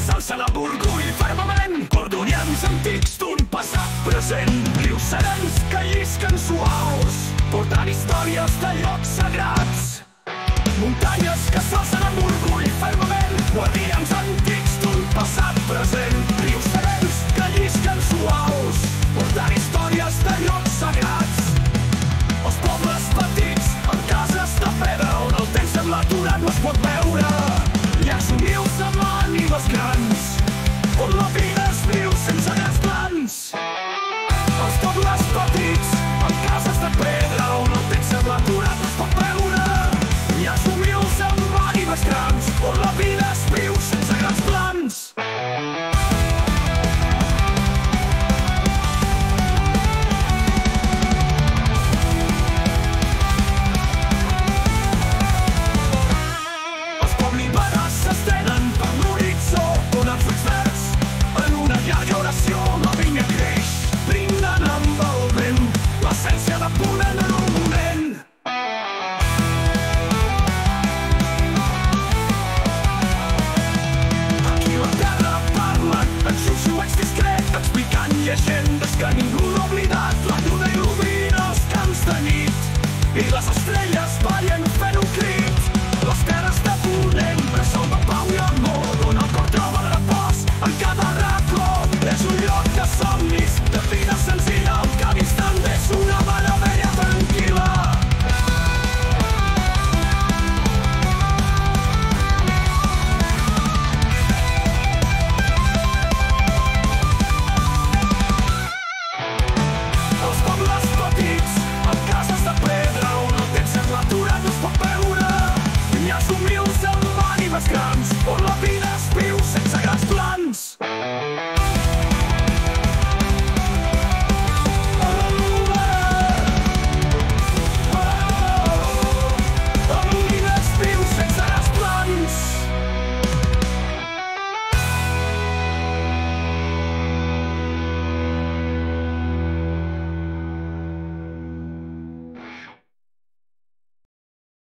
salsa d'Hamburgull fermament Cordonians antics d'un passat present Rius serans que llisquen suaus Portant històries de llocs sagrats. Muntanyes que s'alcen amb orgull fermament Guardians antics d'un passat present Rius serens que llisquen suaus Portant històries de llocs sagrats. Els pobles petits, en cases de pedra On el temps amb l'atura no es pot veure. Llegendes que ningú ha oblidat. La lluna il·lumina els camps de nit, i les estrelles Som ànimes grans on la vida aspira